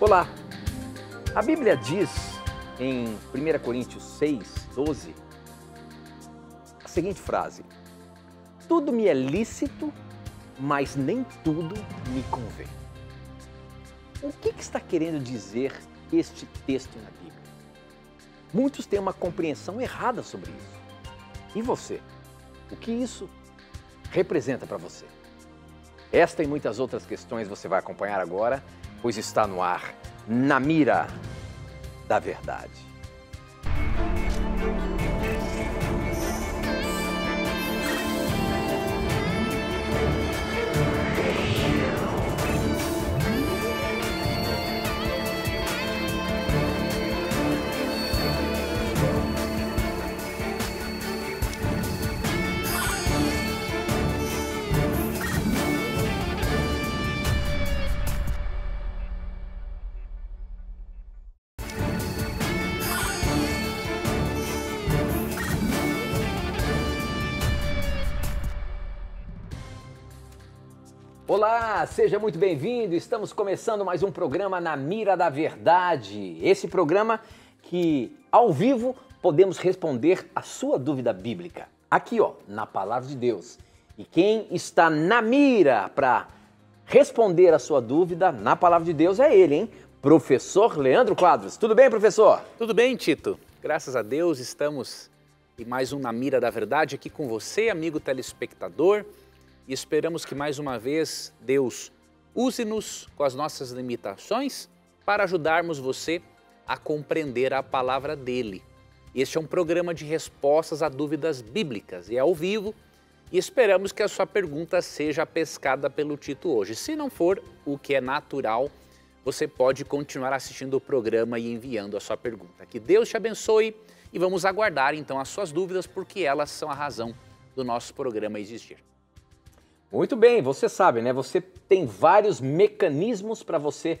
Olá! A Bíblia diz em 1 Coríntios 6, 12, a seguinte frase: Tudo me é lícito, mas nem tudo me convém. O que, que está querendo dizer este texto na Bíblia? Muitos têm uma compreensão errada sobre isso. E você? O que isso representa para você? Esta e muitas outras questões você vai acompanhar agora, pois está no ar, na mira da verdade. Olá, seja muito bem-vindo. Estamos começando mais um programa na Mira da Verdade. Esse programa que ao vivo podemos responder a sua dúvida bíblica. Aqui, ó, na palavra de Deus. E quem está na mira para responder a sua dúvida na palavra de Deus é ele, hein? Professor Leandro Quadros. Tudo bem, professor? Tudo bem, Tito. Graças a Deus estamos em mais um Na Mira da Verdade aqui com você, amigo telespectador e esperamos que mais uma vez Deus use-nos com as nossas limitações para ajudarmos você a compreender a palavra dele. Este é um programa de respostas a dúvidas bíblicas e é ao vivo e esperamos que a sua pergunta seja pescada pelo Tito hoje. Se não for, o que é natural, você pode continuar assistindo o programa e enviando a sua pergunta. Que Deus te abençoe e vamos aguardar então as suas dúvidas porque elas são a razão do nosso programa existir. Muito bem, você sabe, né? Você tem vários mecanismos para você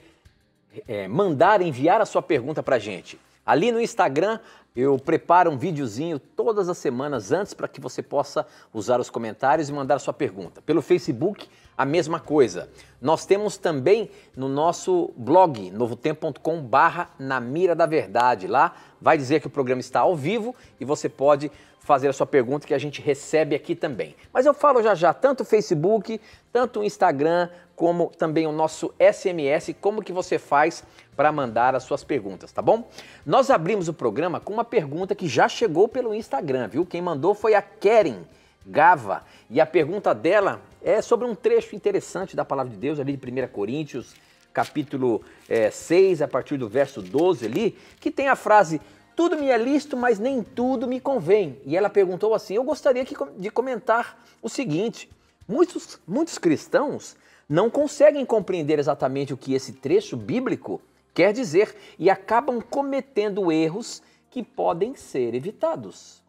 é, mandar, enviar a sua pergunta para a gente. Ali no Instagram eu preparo um videozinho todas as semanas antes para que você possa usar os comentários e mandar a sua pergunta. Pelo Facebook, a mesma coisa. Nós temos também no nosso blog, novotempo.com barra na mira da verdade. Lá vai dizer que o programa está ao vivo e você pode fazer a sua pergunta que a gente recebe aqui também. Mas eu falo já já, tanto o Facebook, tanto o Instagram, como também o nosso SMS, como que você faz para mandar as suas perguntas, tá bom? Nós abrimos o programa com uma pergunta que já chegou pelo Instagram, viu? Quem mandou foi a Keren Gava, e a pergunta dela é sobre um trecho interessante da palavra de Deus ali de 1 Coríntios, capítulo é, 6, a partir do verso 12 ali, que tem a frase tudo me é lícito, mas nem tudo me convém. E ela perguntou assim: Eu gostaria de comentar o seguinte: muitos, muitos cristãos não conseguem compreender exatamente o que esse trecho bíblico quer dizer e acabam cometendo erros que podem ser evitados.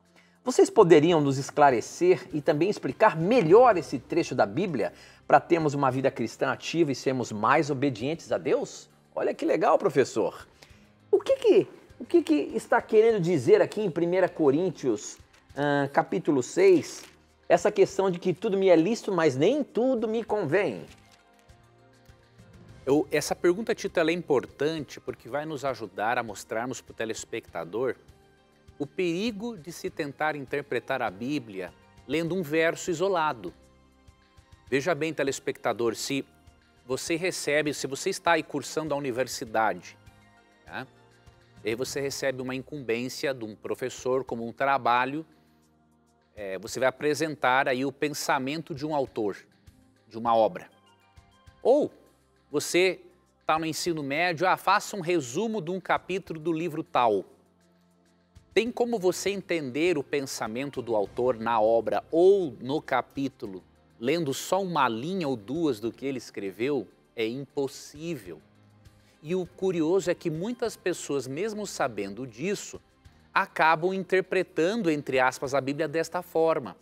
Vocês poderiam nos esclarecer e também explicar melhor esse trecho da Bíblia para termos uma vida cristã ativa e sermos mais obedientes a Deus? Olha que legal, professor. O que, que o que, que está querendo dizer aqui em 1 Coríntios, uh, capítulo 6, essa questão de que tudo me é lícito, mas nem tudo me convém? Eu, essa pergunta, Tito, é importante porque vai nos ajudar a mostrarmos para o telespectador o perigo de se tentar interpretar a Bíblia lendo um verso isolado. Veja bem, telespectador, se você recebe, se você está aí cursando a universidade, tá? E aí você recebe uma incumbência de um professor como um trabalho, é, você vai apresentar aí o pensamento de um autor, de uma obra. Ou você está no ensino médio, ah, faça um resumo de um capítulo do livro tal. Tem como você entender o pensamento do autor na obra ou no capítulo, lendo só uma linha ou duas do que ele escreveu? É impossível. E o curioso é que muitas pessoas, mesmo sabendo disso, acabam interpretando, entre aspas, a Bíblia desta forma.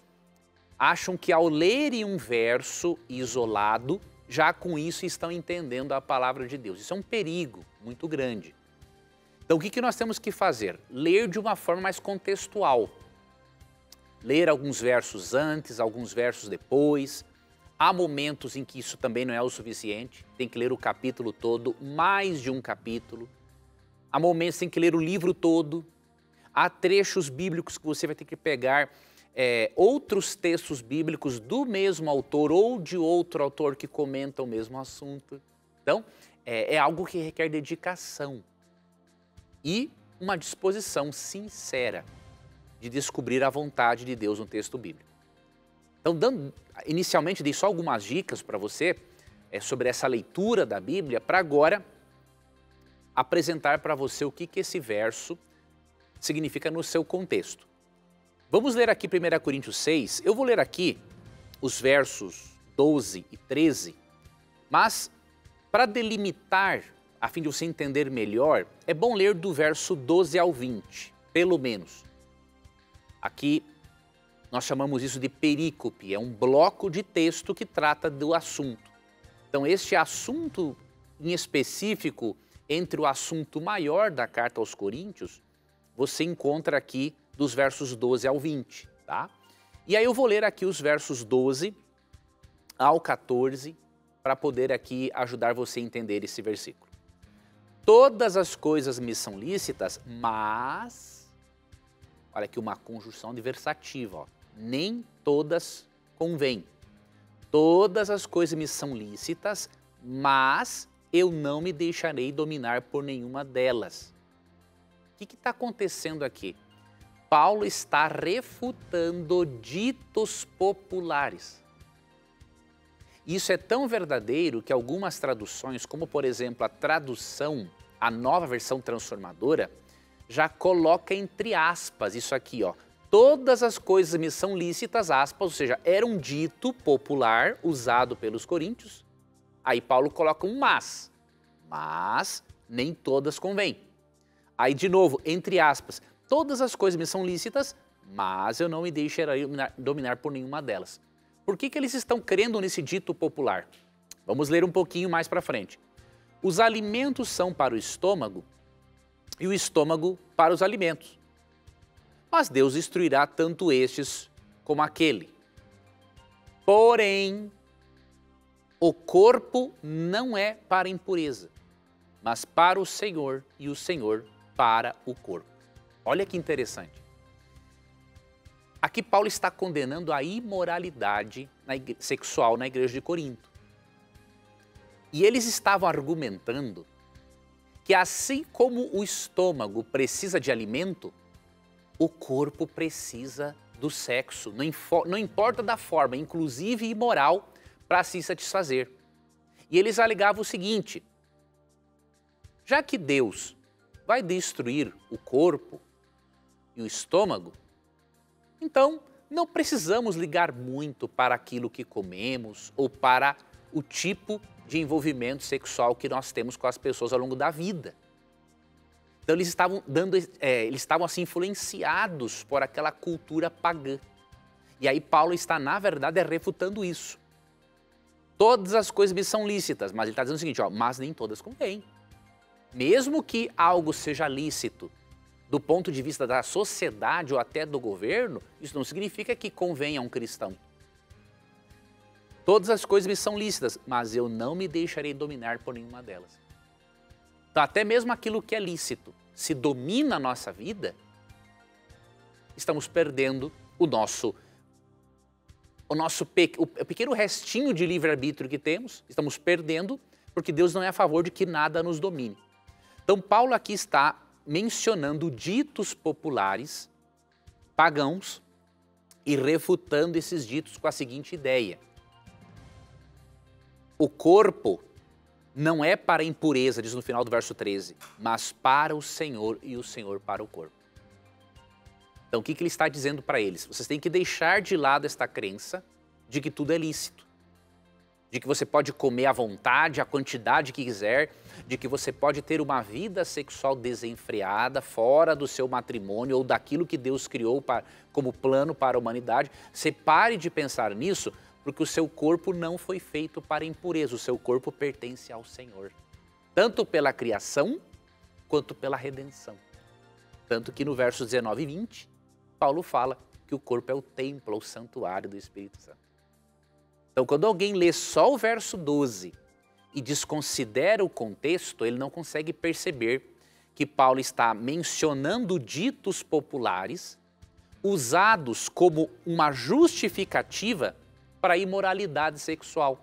Acham que ao lerem um verso isolado, já com isso estão entendendo a palavra de Deus. Isso é um perigo muito grande. Então, o que nós temos que fazer? Ler de uma forma mais contextual. Ler alguns versos antes, alguns versos depois, Há momentos em que isso também não é o suficiente, tem que ler o capítulo todo, mais de um capítulo. Há momentos em que ler o livro todo. Há trechos bíblicos que você vai ter que pegar é, outros textos bíblicos do mesmo autor ou de outro autor que comenta o mesmo assunto. Então, é, é algo que requer dedicação e uma disposição sincera de descobrir a vontade de Deus no texto bíblico. Então, dando, inicialmente dei só algumas dicas para você é, sobre essa leitura da Bíblia, para agora apresentar para você o que, que esse verso significa no seu contexto. Vamos ler aqui 1 Coríntios 6. Eu vou ler aqui os versos 12 e 13, mas para delimitar, a fim de você entender melhor, é bom ler do verso 12 ao 20, pelo menos. Aqui nós chamamos isso de perícope, é um bloco de texto que trata do assunto. Então, este assunto em específico, entre o assunto maior da carta aos Coríntios, você encontra aqui dos versos 12 ao 20, tá? E aí eu vou ler aqui os versos 12 ao 14 para poder aqui ajudar você a entender esse versículo. Todas as coisas me são lícitas, mas olha aqui uma conjunção adversativa, ó nem todas convêm. Todas as coisas me são lícitas, mas eu não me deixarei dominar por nenhuma delas. O que está acontecendo aqui? Paulo está refutando ditos populares. Isso é tão verdadeiro que algumas traduções, como por exemplo a tradução, a nova versão transformadora, já coloca entre aspas isso aqui, ó, todas as coisas me são lícitas, aspas, ou seja, era um dito popular usado pelos coríntios. Aí Paulo coloca um mas, mas nem todas convêm. Aí de novo, entre aspas, todas as coisas me são lícitas, mas eu não me deixarei dominar, dominar por nenhuma delas. Por que, que eles estão crendo nesse dito popular? Vamos ler um pouquinho mais para frente. Os alimentos são para o estômago e o estômago para os alimentos mas Deus destruirá tanto estes como aquele. Porém, o corpo não é para impureza, mas para o Senhor e o Senhor para o corpo. Olha que interessante. Aqui Paulo está condenando a imoralidade sexual na igreja de Corinto. E eles estavam argumentando que assim como o estômago precisa de alimento, o corpo precisa do sexo, não, não importa da forma, inclusive imoral, para se satisfazer. E eles alegavam o seguinte: já que Deus vai destruir o corpo e o estômago, então não precisamos ligar muito para aquilo que comemos ou para o tipo de envolvimento sexual que nós temos com as pessoas ao longo da vida. Então eles estavam dando, é, eles estavam assim influenciados por aquela cultura pagã. E aí Paulo está, na verdade, refutando isso. Todas as coisas me são lícitas, mas ele está dizendo o seguinte, ó, mas nem todas convêm. Mesmo que algo seja lícito do ponto de vista da sociedade ou até do governo, isso não significa que convém a um cristão. Todas as coisas me são lícitas, mas eu não me deixarei dominar por nenhuma delas. Então, até mesmo aquilo que é lícito, se domina a nossa vida, estamos perdendo o nosso o nosso pe, o pequeno restinho de livre-arbítrio que temos, estamos perdendo, porque Deus não é a favor de que nada nos domine. Então, Paulo aqui está mencionando ditos populares pagãos e refutando esses ditos com a seguinte ideia: o corpo não é para impureza, diz no final do verso 13, mas para o Senhor e o Senhor para o corpo. Então, o que, que ele está dizendo para eles? Vocês têm que deixar de lado esta crença de que tudo é lícito, de que você pode comer à vontade, a quantidade que quiser, de que você pode ter uma vida sexual desenfreada, fora do seu matrimônio ou daquilo que Deus criou para, como plano para a humanidade. Você pare de pensar nisso, porque o seu corpo não foi feito para impureza, o seu corpo pertence ao Senhor, tanto pela criação quanto pela redenção. Tanto que no verso 19 e 20, Paulo fala que o corpo é o templo, o santuário do Espírito Santo. Então, quando alguém lê só o verso 12 e desconsidera o contexto, ele não consegue perceber que Paulo está mencionando ditos populares usados como uma justificativa para imoralidade sexual.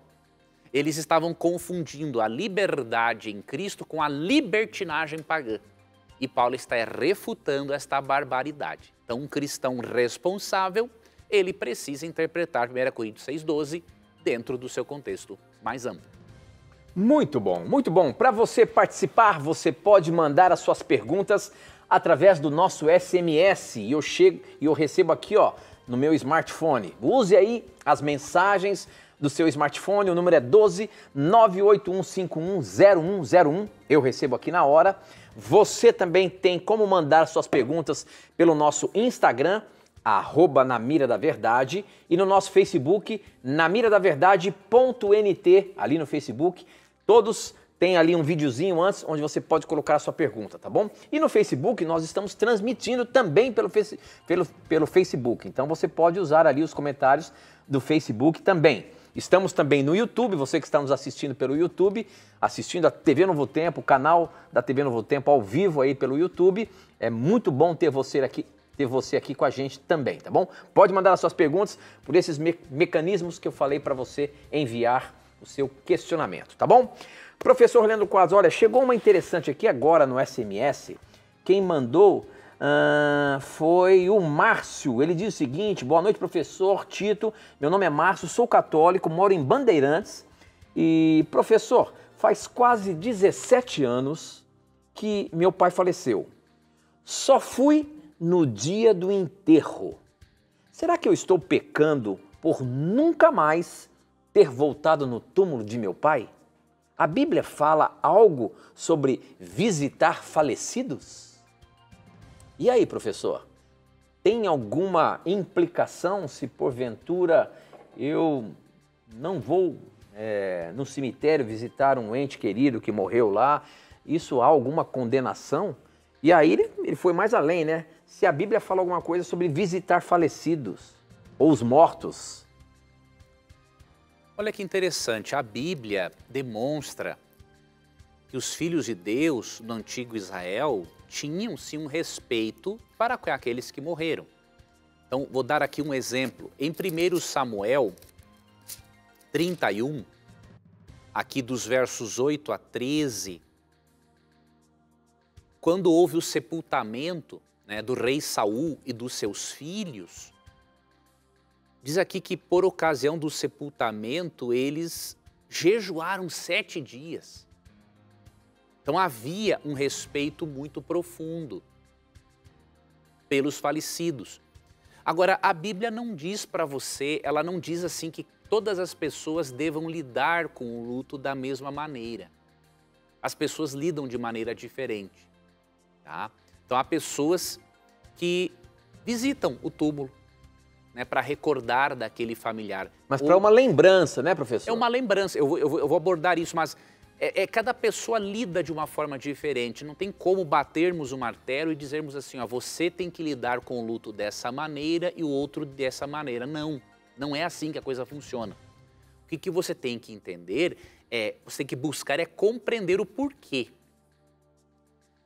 Eles estavam confundindo a liberdade em Cristo com a libertinagem pagã. E Paulo está refutando esta barbaridade. Então, um cristão responsável, ele precisa interpretar 1 Coríntios 6,12 dentro do seu contexto mais amplo. Muito bom, muito bom. Para você participar, você pode mandar as suas perguntas através do nosso SMS e eu chego e eu recebo aqui, ó, no meu smartphone. Use aí as mensagens do seu smartphone, o número é 12 981510101. Eu recebo aqui na hora. Você também tem como mandar suas perguntas pelo nosso Instagram, arroba na mira da verdade, e no nosso Facebook, na mira da verdade.nt, ali no Facebook. Todos têm ali um videozinho antes onde você pode colocar a sua pergunta, tá bom? E no Facebook nós estamos transmitindo também pelo, face, pelo, pelo Facebook. Então você pode usar ali os comentários do Facebook também. Estamos também no YouTube, você que está nos assistindo pelo YouTube, assistindo a TV Novo Tempo, o canal da TV Novo Tempo ao vivo aí pelo YouTube. É muito bom ter você aqui, ter você aqui com a gente também, tá bom? Pode mandar as suas perguntas por esses me mecanismos que eu falei para você enviar o seu questionamento, tá bom? Professor Leandro Quadros, olha, chegou uma interessante aqui agora no SMS. Quem mandou Uh, foi o Márcio. Ele diz o seguinte: boa noite, professor Tito. Meu nome é Márcio, sou católico, moro em Bandeirantes. E, professor, faz quase 17 anos que meu pai faleceu. Só fui no dia do enterro. Será que eu estou pecando por nunca mais ter voltado no túmulo de meu pai? A Bíblia fala algo sobre visitar falecidos? E aí, professor? Tem alguma implicação se porventura eu não vou é, no cemitério visitar um ente querido que morreu lá? Isso há alguma condenação? E aí ele, ele foi mais além, né? Se a Bíblia fala alguma coisa sobre visitar falecidos ou os mortos. Olha que interessante, a Bíblia demonstra que os filhos de Deus no antigo Israel tinham sim um respeito para aqueles que morreram. Então, vou dar aqui um exemplo. Em 1 Samuel 31, aqui dos versos 8 a 13, quando houve o sepultamento né, do rei Saul e dos seus filhos, diz aqui que por ocasião do sepultamento eles jejuaram sete dias. Então havia um respeito muito profundo pelos falecidos. Agora, a Bíblia não diz para você, ela não diz assim que todas as pessoas devam lidar com o luto da mesma maneira. As pessoas lidam de maneira diferente. Tá? Então, há pessoas que visitam o túmulo né, para recordar daquele familiar. Mas para uma lembrança, né, professor? É uma lembrança. Eu, eu, eu vou abordar isso, mas é, é, cada pessoa lida de uma forma diferente. Não tem como batermos o martelo e dizermos assim, ó, você tem que lidar com o luto dessa maneira e o outro dessa maneira. Não, não é assim que a coisa funciona. O que, que você tem que entender é, você tem que buscar é compreender o porquê.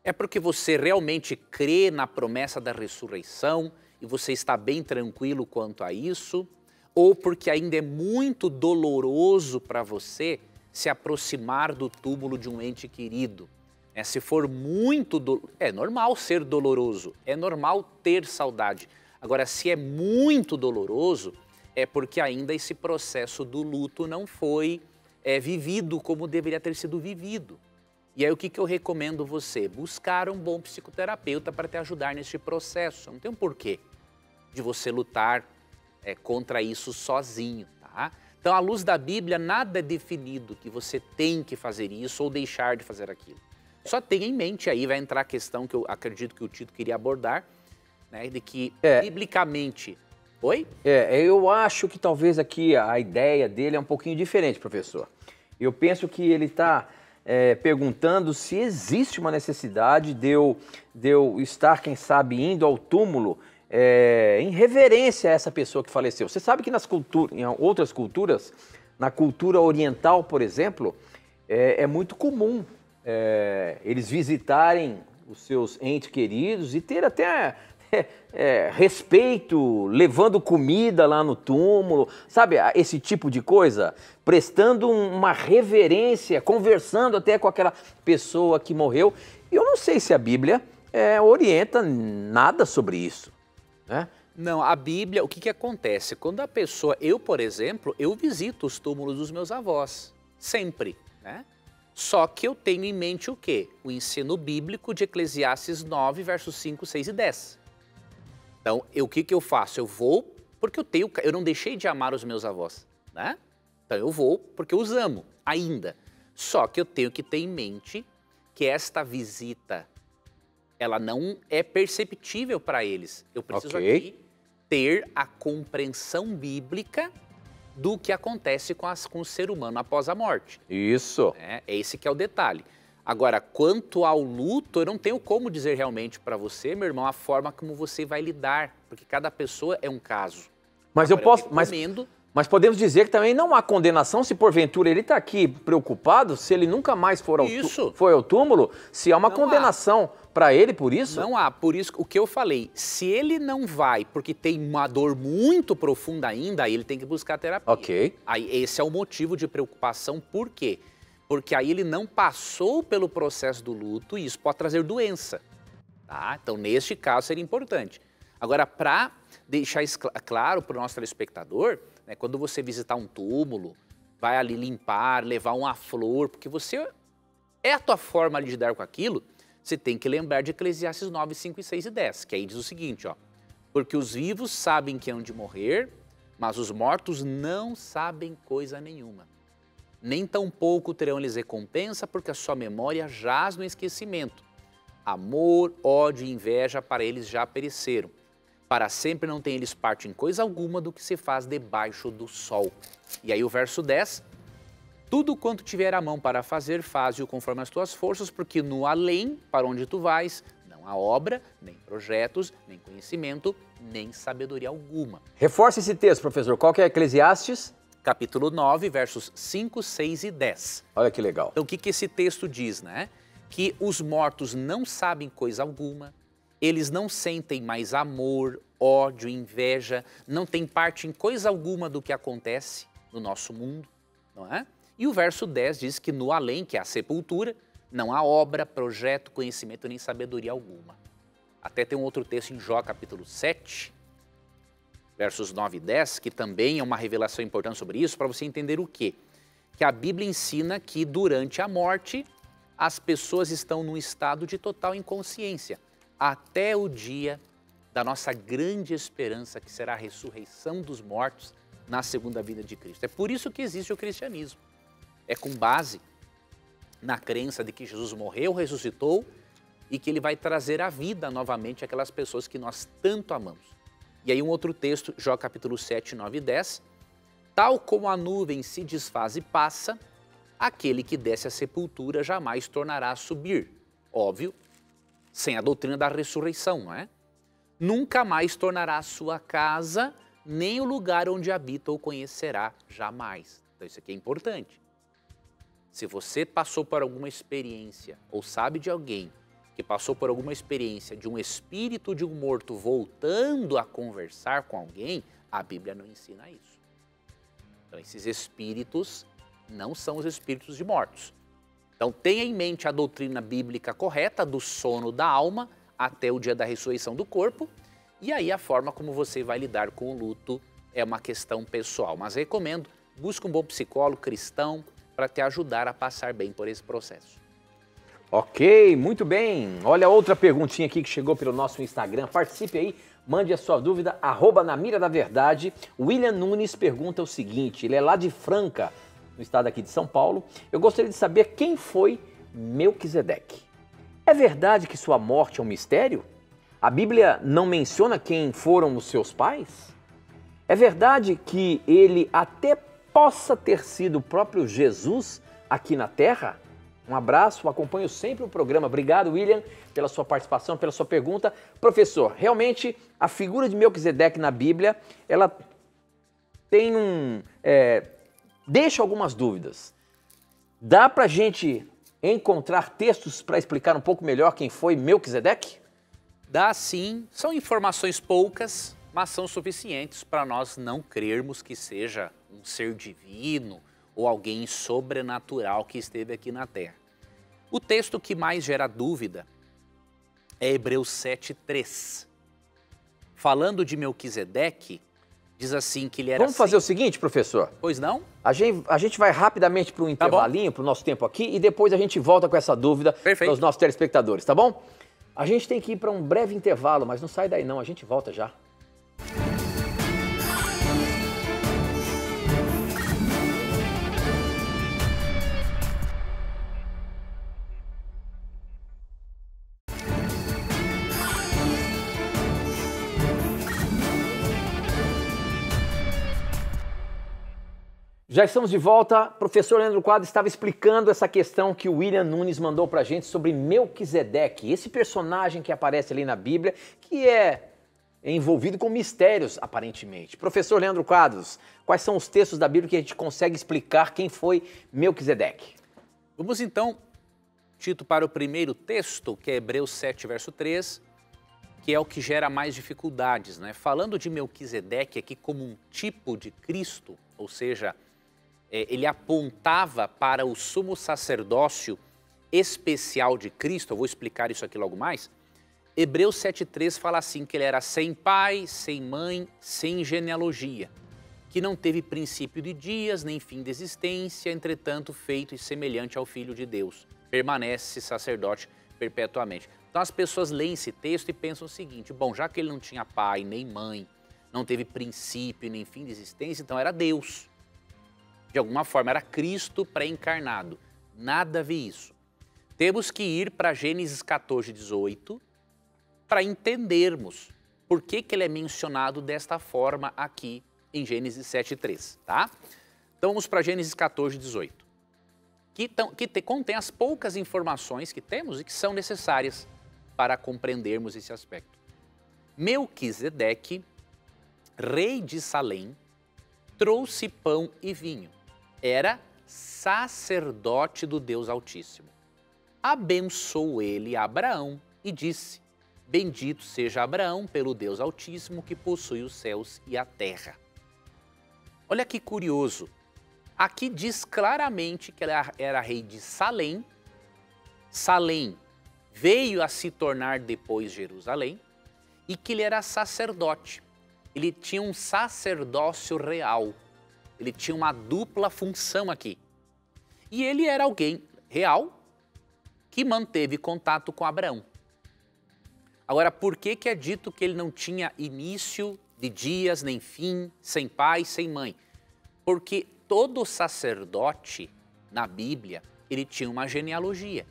É porque você realmente crê na promessa da ressurreição e você está bem tranquilo quanto a isso? Ou porque ainda é muito doloroso para você se aproximar do túmulo de um ente querido. É, se for muito. Do... É normal ser doloroso, é normal ter saudade. Agora, se é muito doloroso, é porque ainda esse processo do luto não foi é, vivido como deveria ter sido vivido. E aí, o que, que eu recomendo você? Buscar um bom psicoterapeuta para te ajudar neste processo. Não tem um porquê de você lutar é, contra isso sozinho, tá? Então, à luz da Bíblia, nada é definido que você tem que fazer isso ou deixar de fazer aquilo. Só tenha em mente, aí vai entrar a questão que eu acredito que o Tito queria abordar, né, de que, é. biblicamente... Oi? É, eu acho que talvez aqui a ideia dele é um pouquinho diferente, professor. Eu penso que ele está é, perguntando se existe uma necessidade de eu, de eu estar, quem sabe, indo ao túmulo é, em reverência a essa pessoa que faleceu. Você sabe que nas em outras culturas, na cultura oriental, por exemplo, é, é muito comum é, eles visitarem os seus entes queridos e ter até é, respeito, levando comida lá no túmulo, sabe? Esse tipo de coisa, prestando uma reverência, conversando até com aquela pessoa que morreu. E eu não sei se a Bíblia é, orienta nada sobre isso, né? Não, a Bíblia, o que, que acontece? Quando a pessoa, eu, por exemplo, eu visito os túmulos dos meus avós, sempre, né? Só que eu tenho em mente o quê? O ensino bíblico de Eclesiastes 9, versos 5, 6 e 10. Então, eu, o que, que eu faço? Eu vou porque eu tenho, eu não deixei de amar os meus avós, né? Então eu vou porque eu os amo ainda. Só que eu tenho que ter em mente que esta visita ela não é perceptível para eles. Eu preciso okay. aqui ter a compreensão bíblica do que acontece com, as, com o ser humano após a morte. Isso. É, esse que é o detalhe. Agora, quanto ao luto, eu não tenho como dizer realmente para você, meu irmão, a forma como você vai lidar, porque cada pessoa é um caso. Mas Agora, eu posso, eu mas, mas podemos dizer que também não há condenação se porventura ele está aqui preocupado, se ele nunca mais for ao, isso. foi ao túmulo, se há uma não condenação para ele por isso? Não há, por isso o que eu falei, se ele não vai porque tem uma dor muito profunda ainda, aí ele tem que buscar terapia. Ok. Aí esse é o motivo de preocupação, por quê? porque aí ele não passou pelo processo do luto e isso pode trazer doença. Tá? Então, neste caso, seria importante. Agora, para deixar isso claro para o nosso telespectador, né, quando você visitar um túmulo, vai ali limpar, levar uma flor, porque você é a tua forma de lidar com aquilo, você tem que lembrar de Eclesiastes 9, 5, 6 e 10, que aí diz o seguinte, ó, porque os vivos sabem que hão de morrer, mas os mortos não sabem coisa nenhuma nem tampouco terão eles recompensa, porque a sua memória jaz no esquecimento. Amor, ódio e inveja para eles já pereceram. Para sempre não tem eles parte em coisa alguma do que se faz debaixo do sol. E aí o verso 10, tudo quanto tiver a mão para fazer, faze-o conforme as tuas forças, porque no além, para onde tu vais, não há obra, nem projetos, nem conhecimento, nem sabedoria alguma. Reforce esse texto, professor. Qual que é Eclesiastes? capítulo 9, versos 5, 6 e 10. Olha que legal. Então, o que, que esse texto diz, né? Que os mortos não sabem coisa alguma, eles não sentem mais amor, ódio, inveja, não têm parte em coisa alguma do que acontece no nosso mundo, não é? E o verso 10 diz que no além, que é a sepultura, não há obra, projeto, conhecimento nem sabedoria alguma. Até tem um outro texto em Jó, capítulo 7, versos 9 e 10, que também é uma revelação importante sobre isso, para você entender o quê? Que a Bíblia ensina que durante a morte as pessoas estão num estado de total inconsciência, até o dia da nossa grande esperança, que será a ressurreição dos mortos na segunda vida de Cristo. É por isso que existe o cristianismo. É com base na crença de que Jesus morreu, ressuscitou e que ele vai trazer a vida novamente àquelas pessoas que nós tanto amamos. E aí um outro texto, Jó capítulo 7, 9 e 10. Tal como a nuvem se desfaz e passa, aquele que desce à sepultura jamais tornará a subir. Óbvio, sem a doutrina da ressurreição, não é? Nunca mais tornará a sua casa, nem o lugar onde habita ou conhecerá jamais. Então isso aqui é importante. Se você passou por alguma experiência ou sabe de alguém que passou por alguma experiência de um espírito de um morto voltando a conversar com alguém, a Bíblia não ensina isso. Então, esses espíritos não são os espíritos de mortos. Então, tenha em mente a doutrina bíblica correta do sono da alma até o dia da ressurreição do corpo, e aí a forma como você vai lidar com o luto é uma questão pessoal. Mas recomendo, busque um bom psicólogo cristão para te ajudar a passar bem por esse processo. Ok, muito bem. Olha outra perguntinha aqui que chegou pelo nosso Instagram. Participe aí, mande a sua dúvida, arroba na mira da verdade. William Nunes pergunta o seguinte, ele é lá de Franca, no estado aqui de São Paulo. Eu gostaria de saber quem foi Melquisedeque. É verdade que sua morte é um mistério? A Bíblia não menciona quem foram os seus pais? É verdade que ele até possa ter sido o próprio Jesus aqui na Terra? Um abraço, acompanho sempre o programa. Obrigado, William, pela sua participação, pela sua pergunta. Professor, realmente a figura de Melquisedeque na Bíblia, ela tem um, é, deixa algumas dúvidas. Dá para gente encontrar textos para explicar um pouco melhor quem foi Melquisedeque? Dá sim, são informações poucas, mas são suficientes para nós não crermos que seja um ser divino ou alguém sobrenatural que esteve aqui na Terra. O texto que mais gera dúvida é Hebreus 7,3. Falando de Melquisedeque, diz assim que ele era. Vamos fazer o seguinte, professor? Pois não? A gente, a gente vai rapidamente para um Tá intervalinho, para o nosso tempo aqui, e depois a gente volta com essa dúvida Perfeito. para os nossos telespectadores, tá bom? A gente tem que ir para um breve intervalo, mas não sai daí não, a gente volta já. Já estamos de volta. Professor Leandro Quadro estava explicando essa questão que o William Nunes mandou para a gente sobre Melquisedeque, esse personagem que aparece ali na Bíblia, que é envolvido com mistérios, aparentemente. Professor Leandro Quadros, quais são os textos da Bíblia que a gente consegue explicar quem foi Melquisedeque? Vamos então, Tito, para o primeiro texto, que é Hebreus 7, verso 3, que é o que gera mais dificuldades. Né? Falando de Melquisedeque aqui como um tipo de Cristo, ou seja, ele apontava para o sumo sacerdócio especial de Cristo, eu vou explicar isso aqui logo mais. Hebreus 7,3 fala assim: que ele era sem pai, sem mãe, sem genealogia, que não teve princípio de dias, nem fim de existência, entretanto, feito e semelhante ao Filho de Deus, permanece sacerdote perpetuamente. Então as pessoas leem esse texto e pensam o seguinte: bom, já que ele não tinha pai, nem mãe, não teve princípio, nem fim de existência, então era Deus. De alguma forma, era Cristo pré-encarnado. Nada a ver isso. Temos que ir para Gênesis 14, 18 para entendermos por que, que ele é mencionado desta forma aqui em Gênesis 7,3, tá? Então vamos para Gênesis 14, 18, que, tão, que te, contém as poucas informações que temos e que são necessárias para compreendermos esse aspecto. Melquisedeque, rei de Salém, trouxe pão e vinho. Era sacerdote do Deus Altíssimo. Abençoou ele Abraão e disse: Bendito seja Abraão pelo Deus Altíssimo que possui os céus e a terra. Olha que curioso. Aqui diz claramente que ele era rei de Salém. Salém veio a se tornar depois Jerusalém e que ele era sacerdote. Ele tinha um sacerdócio real. Ele tinha uma dupla função aqui. E ele era alguém real que manteve contato com Abraão. Agora, por que, que é dito que ele não tinha início de dias, nem fim, sem pai, sem mãe? Porque todo sacerdote na Bíblia, ele tinha uma genealogia.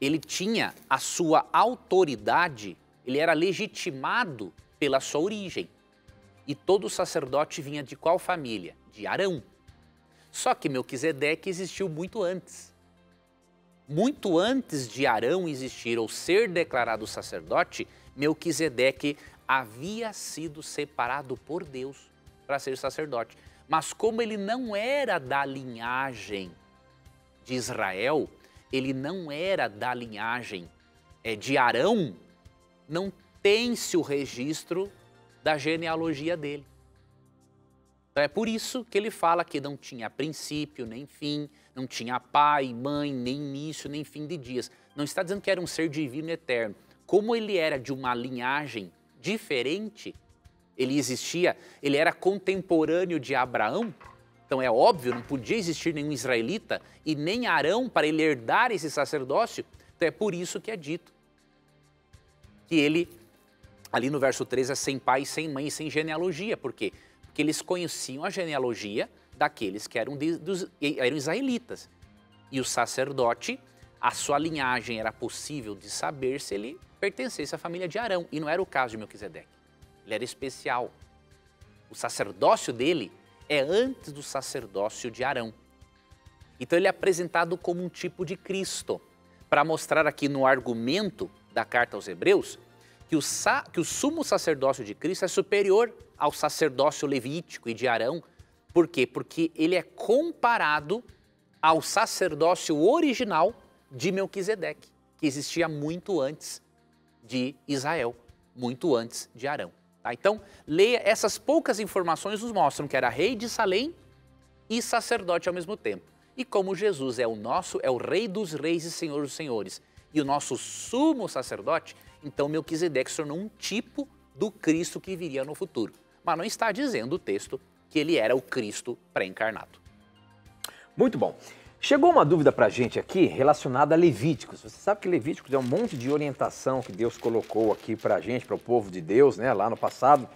Ele tinha a sua autoridade, ele era legitimado pela sua origem. E todo sacerdote vinha de qual família? De Arão. Só que Melquisedeque existiu muito antes muito antes de Arão existir ou ser declarado sacerdote, Melquisedeque havia sido separado por Deus para ser sacerdote. Mas como ele não era da linhagem de Israel, ele não era da linhagem é, de Arão, não tem-se o registro da genealogia dele. Então é por isso que ele fala que não tinha princípio nem fim, não tinha pai, mãe, nem início, nem fim de dias. Não está dizendo que era um ser divino eterno. Como ele era de uma linhagem diferente, ele existia, ele era contemporâneo de Abraão, então é óbvio, não podia existir nenhum israelita e nem Arão para ele herdar esse sacerdócio. Então é por isso que é dito que ele, ali no verso 13, é sem pai, sem mãe, sem genealogia. Por quê? Porque eles conheciam a genealogia daqueles que eram, de, dos, eram israelitas. E o sacerdote, a sua linhagem era possível de saber se ele pertencesse à família de Arão. E não era o caso de Melquisedeque. Ele era especial. O sacerdócio dele é antes do sacerdócio de Arão. Então ele é apresentado como um tipo de Cristo, para mostrar aqui no argumento da carta aos Hebreus que o, que o sumo sacerdócio de Cristo é superior ao sacerdócio levítico e de Arão, Por quê? Porque ele é comparado ao sacerdócio original de Melquisedeque, que existia muito antes de Israel, muito antes de Arão. Tá? Então, leia essas poucas informações nos mostram que era rei de Salém e sacerdote ao mesmo tempo. E como Jesus é o nosso, é o rei dos reis e senhor dos senhores, e o nosso sumo sacerdote, então Melquisedeque se tornou um tipo do Cristo que viria no futuro. Mas não está dizendo o texto que ele era o Cristo pré-encarnado. Muito bom. Chegou uma dúvida para a gente aqui relacionada a Levíticos. Você sabe que Levíticos é um monte de orientação que Deus colocou aqui para a gente, para o povo de Deus, né, lá no passado.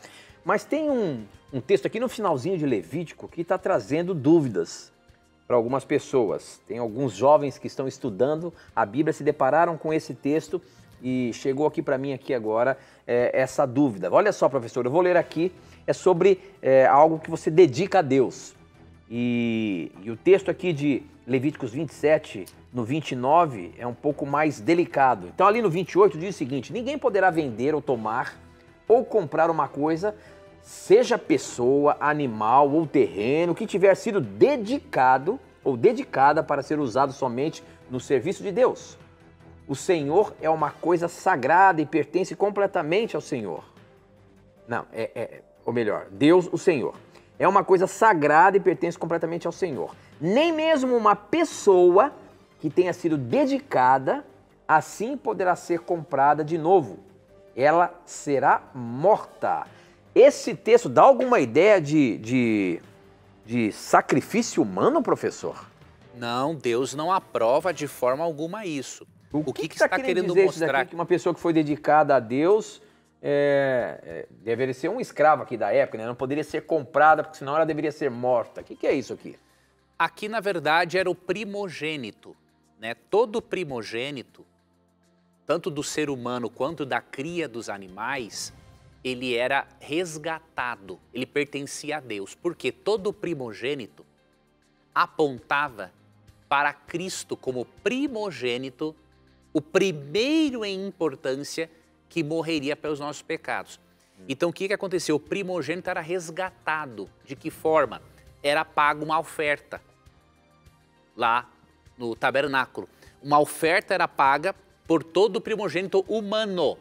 Mas tem um, um texto aqui no finalzinho de Levítico que está trazendo dúvidas para algumas pessoas. Tem alguns jovens que estão estudando a Bíblia, se depararam com esse texto e chegou aqui para mim aqui agora é, essa dúvida. Olha só, professor, eu vou ler aqui, é sobre é, algo que você dedica a Deus. E, e o texto aqui de Levíticos 27, no 29, é um pouco mais delicado. Então, ali no 28 diz o seguinte: Ninguém poderá vender ou tomar ou comprar uma coisa, seja pessoa, animal ou terreno, que tiver sido dedicado ou dedicada para ser usado somente no serviço de Deus. O Senhor é uma coisa sagrada e pertence completamente ao Senhor. Não, é, é ou melhor, Deus, o Senhor. É uma coisa sagrada e pertence completamente ao Senhor nem mesmo uma pessoa que tenha sido dedicada assim poderá ser comprada de novo. Ela será morta. Esse texto dá alguma ideia de, de, de sacrifício humano, professor? Não, Deus não aprova de forma alguma isso. O, o que, que, que está querendo, querendo mostrar? que uma pessoa que foi dedicada a Deus é, é, deveria ser um escravo aqui da época, né? não poderia ser comprada, porque senão ela deveria ser morta. O que, que é isso aqui? Aqui, na verdade, era o primogênito. Né? Todo primogênito, tanto do ser humano quanto da cria dos animais, ele era resgatado, ele pertencia a Deus. Porque todo primogênito apontava para Cristo como primogênito, o primeiro em importância que morreria pelos nossos pecados. Então o que, que aconteceu? O primogênito era resgatado. De que forma? Era pago uma oferta lá no tabernáculo. Uma oferta era paga por todo o primogênito humano.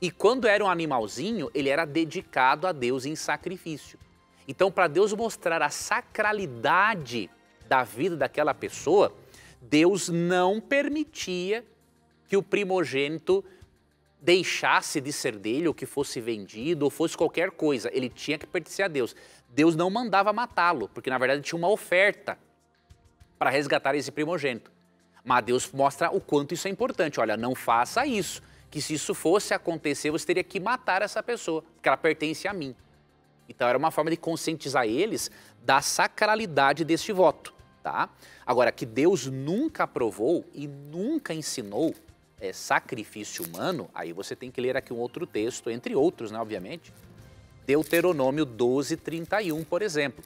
E quando era um animalzinho, ele era dedicado a Deus em sacrifício. Então, para Deus mostrar a sacralidade da vida daquela pessoa, Deus não permitia que o primogênito deixasse de ser dele, ou que fosse vendido, ou fosse qualquer coisa. Ele tinha que pertencer a Deus. Deus não mandava matá-lo, porque na verdade tinha uma oferta para resgatar esse primogênito. Mas Deus mostra o quanto isso é importante. Olha, não faça isso, que se isso fosse acontecer, você teria que matar essa pessoa, porque ela pertence a mim. Então era uma forma de conscientizar eles da sacralidade deste voto, tá? Agora, que Deus nunca aprovou e nunca ensinou é, sacrifício humano, aí você tem que ler aqui um outro texto, entre outros, né, obviamente. Deuteronômio 12, 31, por exemplo.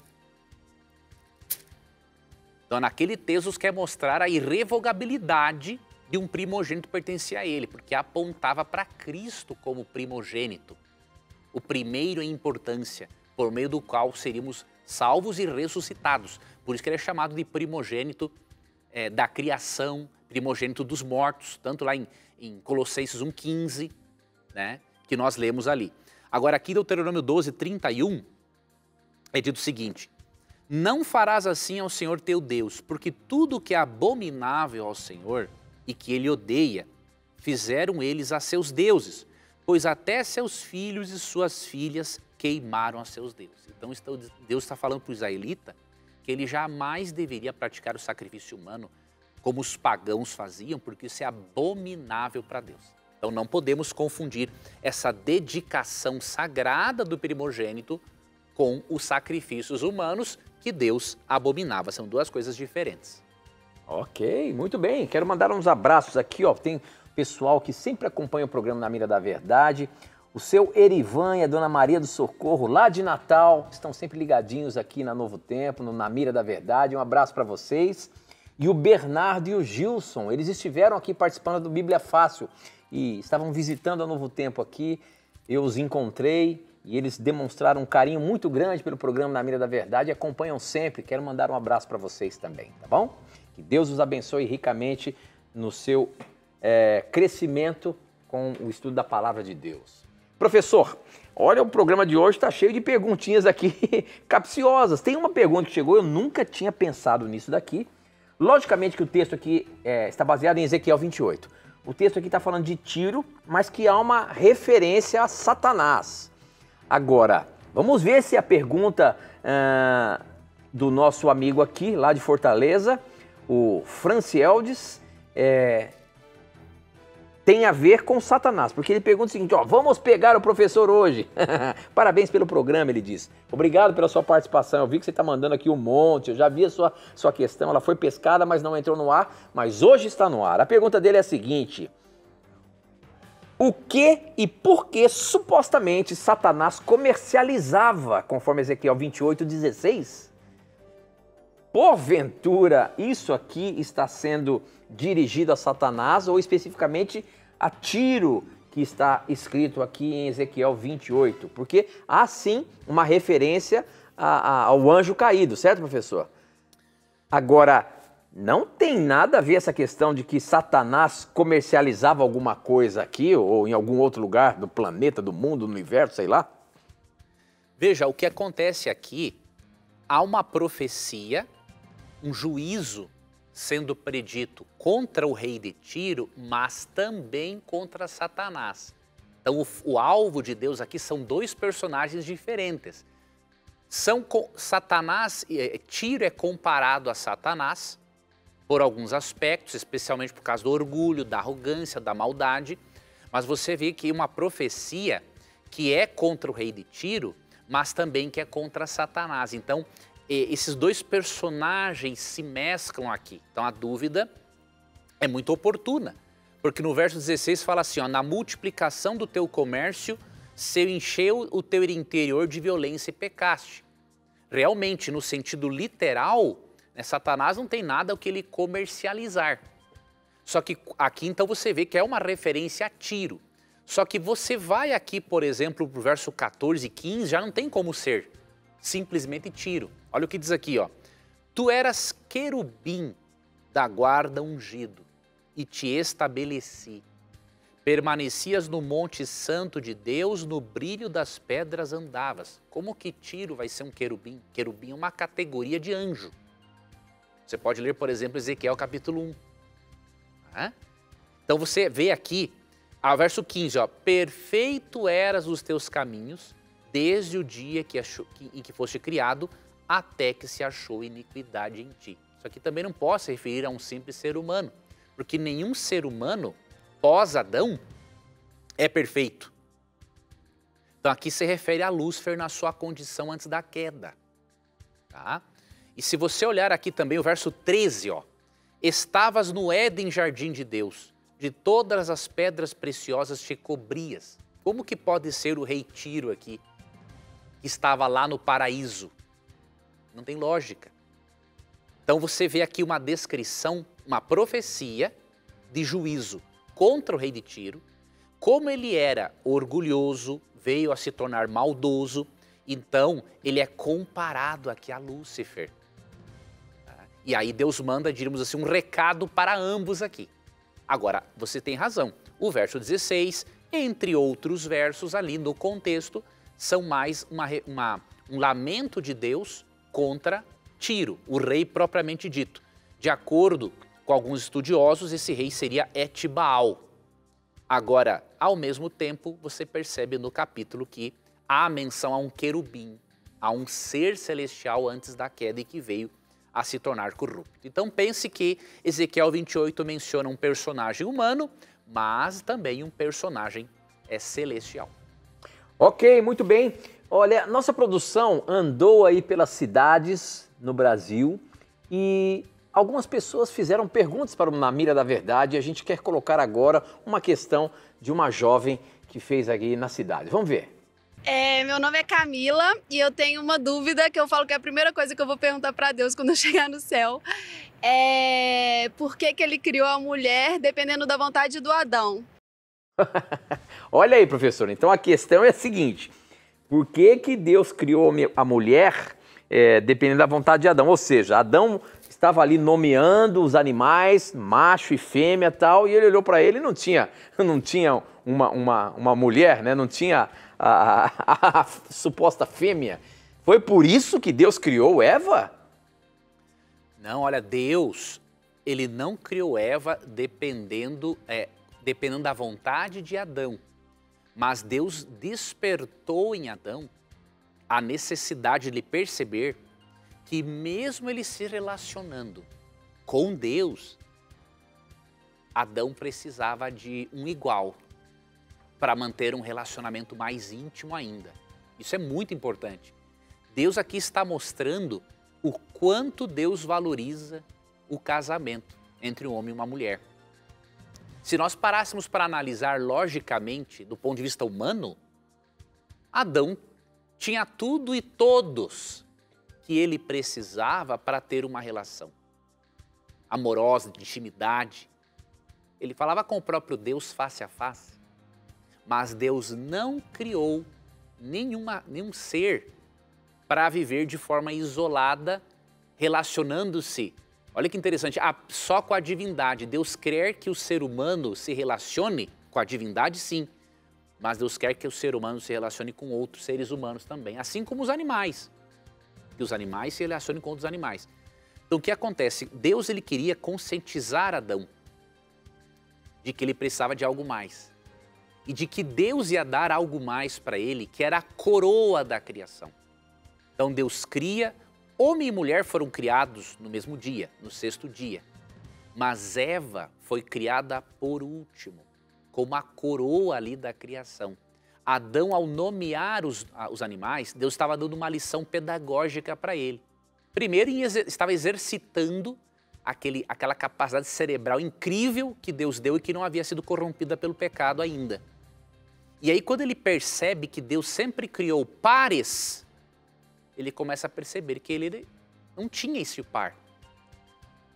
Então, naquele texto, quer mostrar a irrevogabilidade de um primogênito pertencer a ele, porque apontava para Cristo como primogênito, o primeiro em importância, por meio do qual seríamos salvos e ressuscitados. Por isso que ele é chamado de primogênito é, da criação, primogênito dos mortos, tanto lá em, em Colossenses 1,15, né, que nós lemos ali. Agora, aqui, Deuteronômio 12, 31, é dito o seguinte: não farás assim ao Senhor teu Deus, porque tudo que é abominável ao Senhor e que ele odeia, fizeram eles a seus deuses, pois até seus filhos e suas filhas queimaram a seus deuses. Então Deus está falando para o israelita que ele jamais deveria praticar o sacrifício humano como os pagãos faziam, porque isso é abominável para Deus. Então não podemos confundir essa dedicação sagrada do primogênito com os sacrifícios humanos que Deus abominava. São duas coisas diferentes. Ok, muito bem. Quero mandar uns abraços aqui, ó. Tem pessoal que sempre acompanha o programa Na Mira da Verdade. O seu Erivan e a Dona Maria do Socorro, lá de Natal, estão sempre ligadinhos aqui na Novo Tempo, no Na Mira da Verdade. Um abraço para vocês. E o Bernardo e o Gilson, eles estiveram aqui participando do Bíblia Fácil e estavam visitando a Novo Tempo aqui. Eu os encontrei e eles demonstraram um carinho muito grande pelo programa Na Mira da Verdade acompanham sempre. Quero mandar um abraço para vocês também, tá bom? Que Deus os abençoe ricamente no seu é, crescimento com o estudo da palavra de Deus. Professor, olha, o programa de hoje está cheio de perguntinhas aqui capciosas. Tem uma pergunta que chegou, eu nunca tinha pensado nisso daqui. Logicamente que o texto aqui é, está baseado em Ezequiel 28. O texto aqui está falando de Tiro, mas que há uma referência a Satanás. Agora, vamos ver se a pergunta do nosso amigo aqui, lá de Fortaleza, o Francieldes, é, tem a ver com Satanás, porque ele pergunta o seguinte: ó, vamos pegar o professor hoje. Parabéns pelo programa, ele diz. Obrigado pela sua participação. Eu vi que você está mandando aqui um monte, eu já vi a sua, sua questão. Ela foi pescada, mas não entrou no ar, mas hoje está no ar. A pergunta dele é a seguinte: O que e por que supostamente Satanás comercializava, conforme Ezequiel 28, 16? Porventura, isso aqui está sendo dirigido a Satanás ou especificamente a Tiro, que está escrito aqui em Ezequiel 28, porque há sim uma referência a, a, ao anjo caído, certo, professor? Agora, não tem nada a ver essa questão de que Satanás comercializava alguma coisa aqui ou em algum outro lugar do planeta, do mundo, do universo, sei lá? Veja, o que acontece aqui, há uma profecia, um juízo sendo predito contra o rei de Tiro, mas também contra Satanás. Então, o, o alvo de Deus aqui são dois personagens diferentes. São Satanás, Tiro é comparado a Satanás por alguns aspectos, especialmente por causa do orgulho, da arrogância, da maldade. Mas você vê que uma profecia que é contra o rei de Tiro, mas também que é contra Satanás. Então, esses dois personagens se mesclam aqui. Então a dúvida é muito oportuna, porque no verso 16 fala assim: ó, na multiplicação do teu comércio, se encheu o teu interior de violência e pecaste. Realmente, no sentido literal, né, Satanás não tem nada o que ele comercializar. Só que aqui então você vê que é uma referência a tiro. Só que você vai aqui, por exemplo, para o verso 14 e 15, já não tem como ser simplesmente tiro. Olha o que diz aqui, ó. Tu eras querubim da guarda ungido e te estabeleci. Permanecias no monte santo de Deus, no brilho das pedras andavas. Como que Tiro vai ser um querubim? Querubim é uma categoria de anjo. Você pode ler, por exemplo, Ezequiel capítulo 1. Então você vê aqui, ao verso 15, ó, perfeito eras os teus caminhos, desde o dia que achou, que, em que foste criado, até que se achou iniquidade em ti. Isso aqui também não pode se referir a um simples ser humano, porque nenhum ser humano pós-Adão é perfeito. Então aqui se refere a Lúcifer na sua condição antes da queda. Tá? E se você olhar aqui também o verso 13, ó, estavas no Éden jardim de Deus, de todas as pedras preciosas te cobrias. Como que pode ser o rei Tiro aqui, que estava lá no paraíso? Não tem lógica. Então você vê aqui uma descrição, uma profecia de juízo contra o rei de Tiro, como ele era orgulhoso, veio a se tornar maldoso, então ele é comparado aqui a Lúcifer. Tá? E aí Deus manda, diríamos assim, um recado para ambos aqui. Agora, você tem razão. O verso 16, entre outros versos ali no contexto, são mais uma, uma, um lamento de Deus contra Tiro, o rei propriamente dito. De acordo com alguns estudiosos, esse rei seria Etibaal. Agora, ao mesmo tempo, você percebe no capítulo que há menção a um querubim, a um ser celestial antes da queda e que veio a se tornar corrupto. Então pense que Ezequiel 28 menciona um personagem humano, mas também um personagem é celestial. Ok, muito bem. Olha, nossa produção andou aí pelas cidades no Brasil e algumas pessoas fizeram perguntas para o Na Mira da Verdade e a gente quer colocar agora uma questão de uma jovem que fez aqui na cidade. Vamos ver. É, meu nome é Camila e eu tenho uma dúvida que eu falo que é a primeira coisa que eu vou perguntar para Deus quando eu chegar no céu. É por que, que ele criou a mulher dependendo da vontade do Adão? Olha aí, professor. Então a questão é a seguinte: Por que, que Deus criou a mulher é, dependendo da vontade de Adão? Ou seja, Adão estava ali nomeando os animais, macho e fêmea tal, e ele olhou para ele e não tinha, não tinha uma, uma, uma mulher, né? não tinha a, a, a, suposta fêmea. Foi por isso que Deus criou Eva? Não, olha, Deus, ele não criou Eva dependendo, é, dependendo da vontade de Adão. Mas Deus despertou em Adão a necessidade de perceber que mesmo ele se relacionando com Deus, Adão precisava de um igual para manter um relacionamento mais íntimo ainda. Isso é muito importante. Deus aqui está mostrando o quanto Deus valoriza o casamento entre um homem e uma mulher. Se nós parássemos para analisar logicamente, do ponto de vista humano, Adão tinha tudo e todos que ele precisava para ter uma relação amorosa, de intimidade. Ele falava com o próprio Deus face a face. Mas Deus não criou nenhuma, nenhum ser para viver de forma isolada, relacionando-se. Olha que interessante, só com a divindade. Deus quer que o ser humano se relacione com a divindade, sim, mas Deus quer que o ser humano se relacione com outros seres humanos também, assim como os animais. Que os animais se relacionem com outros animais. Então o que acontece? Deus ele queria conscientizar Adão de que ele precisava de algo mais. E de que Deus ia dar algo mais para ele, que era a coroa da criação. Então Deus cria, homem e mulher foram criados no mesmo dia, no sexto dia. Mas Eva foi criada por último como a coroa ali da criação. Adão, ao nomear os, os animais, Deus estava dando uma lição pedagógica para ele. Primeiro, estava exercitando aquele, aquela capacidade cerebral incrível que Deus deu e que não havia sido corrompida pelo pecado ainda. E aí, quando ele percebe que Deus sempre criou pares, ele começa a perceber que ele não tinha esse par.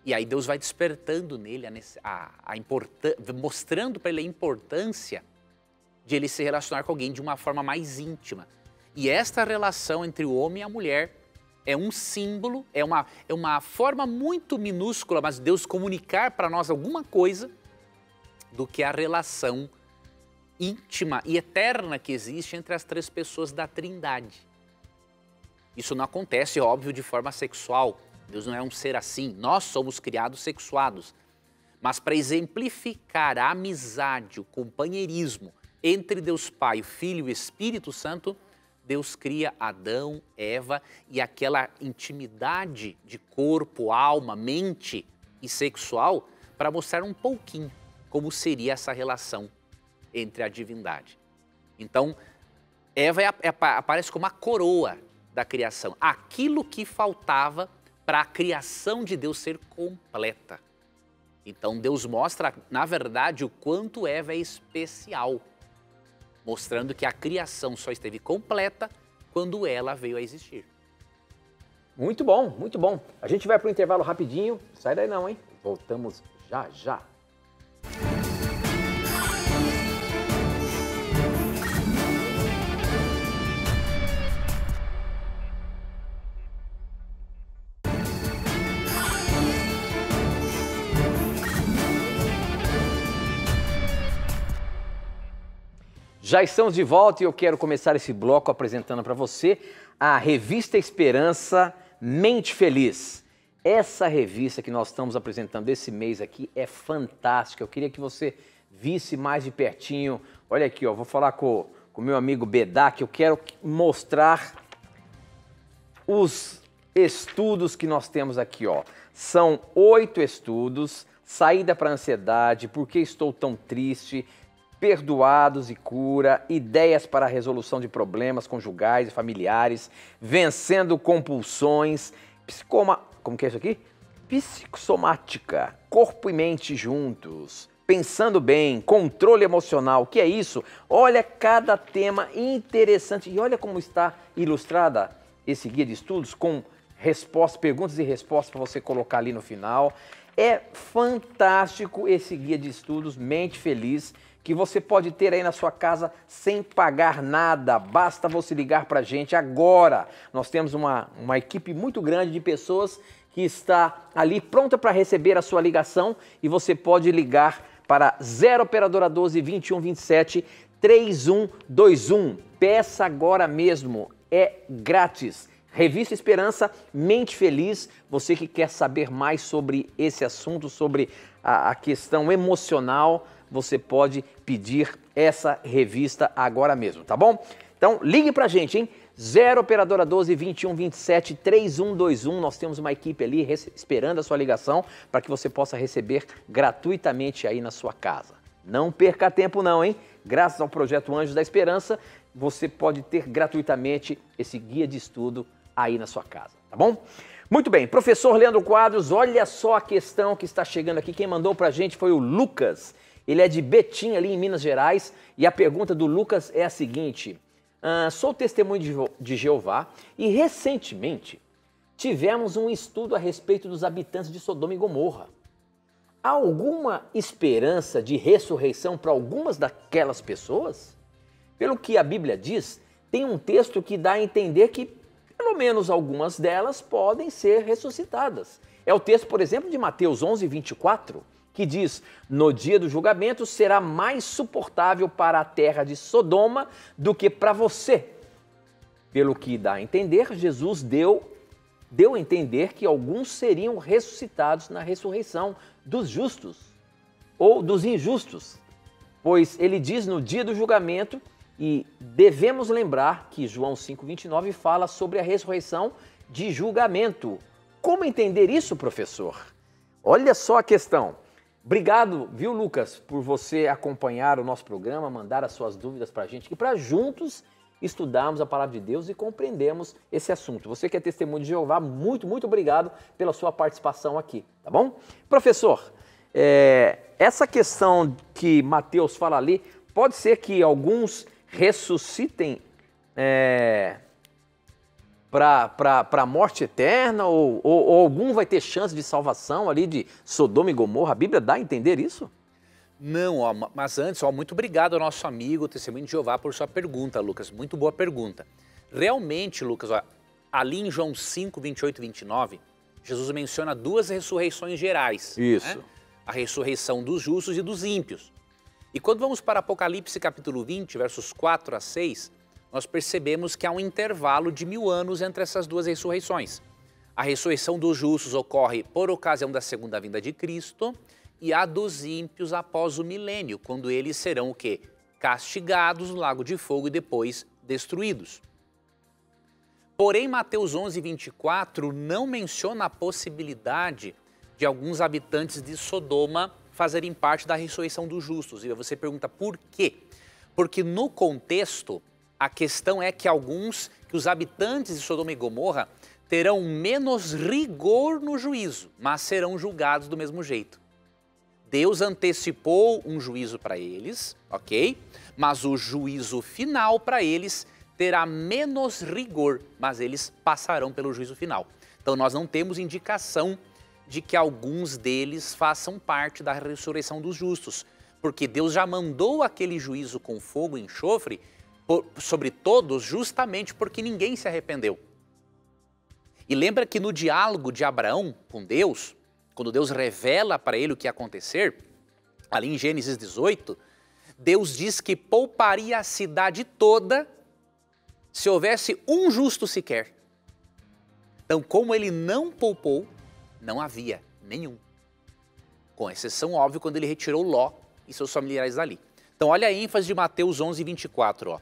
E aí Deus vai despertando nele a, a, a mostrando para ele a importância de ele se relacionar com alguém de uma forma mais íntima. E esta relação entre o homem e a mulher é um símbolo, é uma, é uma forma muito minúscula, mas Deus comunicar para nós alguma coisa do que a relação íntima e eterna que existe entre as três pessoas da Trindade. Isso não acontece, óbvio, de forma sexual, Deus não é um ser assim. Nós somos criados sexuados. Mas para exemplificar a amizade, o companheirismo entre Deus Pai, o Filho e o Espírito Santo, Deus cria Adão, Eva e aquela intimidade de corpo, alma, mente e sexual para mostrar um pouquinho como seria essa relação entre a divindade. Então, Eva é, é, aparece como a coroa da criação, aquilo que faltava para a criação de Deus ser completa. Então Deus mostra, na verdade, o quanto Eva é especial, mostrando que a criação só esteve completa quando ela veio a existir. Muito bom, muito bom. A gente vai para o intervalo rapidinho. Sai daí não, hein? Voltamos já já. Já estamos de volta e eu quero começar esse bloco apresentando para você a revista Esperança Mente Feliz. Essa revista que nós estamos apresentando esse mês aqui é fantástica. Eu queria que você visse mais de pertinho. Olha aqui, ó, vou falar com o meu amigo Bedak. Eu quero mostrar os estudos que nós temos aqui, ó. São oito estudos. Saída para ansiedade, por que estou tão triste, perdoados e cura, ideias para a resolução de problemas conjugais e familiares, vencendo compulsões, psicoma, como que é isso aqui? Psicossomática, corpo e mente juntos, pensando bem, controle emocional, o que é isso? Olha cada tema interessante e olha como está ilustrada esse guia de estudos com respostas, perguntas e respostas para você colocar ali no final. É fantástico esse guia de estudos Mente Feliz que você pode ter aí na sua casa sem pagar nada. Basta você ligar para a gente agora. Nós temos uma, uma equipe muito grande de pessoas que está ali pronta para receber a sua ligação e você pode ligar para 0 operadora 12 21 27 3121. Peça agora mesmo, é grátis. Revista Esperança, Mente Feliz. Você que quer saber mais sobre esse assunto, sobre a, a questão emocional, você pode pedir essa revista agora mesmo, tá bom? Então ligue pra gente, hein? 0 operadora 12 21 27 3121. Nós temos uma equipe ali esperando a sua ligação para que você possa receber gratuitamente aí na sua casa. Não perca tempo não, hein? Graças ao projeto Anjos da Esperança, você pode ter gratuitamente esse guia de estudo aí na sua casa, tá bom? Muito bem, professor Leandro Quadros, olha só a questão que está chegando aqui. Quem mandou para a gente foi o Lucas. Ele é de Betim, ali em Minas Gerais. E a pergunta do Lucas é a seguinte: ah, Sou testemunho de Jeová e recentemente tivemos um estudo a respeito dos habitantes de Sodoma e Gomorra. Há alguma esperança de ressurreição para algumas daquelas pessoas? Pelo que a Bíblia diz, tem um texto que dá a entender que pelo menos algumas delas podem ser ressuscitadas. É o texto, por exemplo, de Mateus 11, 24, que diz: No dia do julgamento será mais suportável para a terra de Sodoma do que para você. Pelo que dá a entender, Jesus deu, deu a entender que alguns seriam ressuscitados na ressurreição dos justos ou dos injustos. Pois ele diz no dia do julgamento e devemos lembrar que João 5,29 fala sobre a ressurreição de julgamento. Como entender isso, professor? Olha só a questão. Obrigado, viu, Lucas, por você acompanhar o nosso programa, mandar as suas dúvidas para a gente, que para juntos estudarmos a palavra de Deus e compreendermos esse assunto. Você que é testemunho de Jeová, muito, muito obrigado pela sua participação aqui, tá bom? Professor, é, essa questão que Mateus fala ali, pode ser que alguns ressuscitem é, para a morte eterna? Ou, ou, ou, algum vai ter chance de salvação ali de Sodoma e Gomorra? A Bíblia dá a entender isso? Não, ó, mas antes, ó, muito obrigado ao nosso amigo, Testemunho de Jeová, por sua pergunta, Lucas. Muito boa pergunta. Realmente, Lucas, ó, ali em João 5, 28 e 29, Jesus menciona duas ressurreições gerais. Né? Isso. Né? A ressurreição dos justos e dos ímpios. E quando vamos para Apocalipse capítulo 20, versos 4 a 6, nós percebemos que há um intervalo de mil anos entre essas duas ressurreições. A ressurreição dos justos ocorre por ocasião da segunda vinda de Cristo e a dos ímpios após o milênio, quando eles serão o quê? Castigados no lago de fogo e depois destruídos. Porém, Mateus 11, 24 não menciona a possibilidade de alguns habitantes de Sodoma fazerem parte da ressurreição dos justos. E você pergunta por quê? Porque no contexto, a questão é que alguns, que os habitantes de Sodoma e Gomorra terão menos rigor no juízo, mas serão julgados do mesmo jeito. Deus antecipou um juízo para eles, ok? Mas o juízo final para eles terá menos rigor, mas eles passarão pelo juízo final. Então nós não temos indicação de que alguns deles façam parte da ressurreição dos justos, porque Deus já mandou aquele juízo com fogo e enxofre por, sobre todos, justamente porque ninguém se arrependeu. E lembra que no diálogo de Abraão com Deus, quando Deus revela para ele o que ia acontecer, ali em Gênesis 18, Deus diz que pouparia a cidade toda se houvesse um justo sequer. Então, como ele não poupou, não havia nenhum. Com exceção, óbvio, quando ele retirou Ló e seus familiares dali. Então, olha a ênfase de Mateus 11, 24.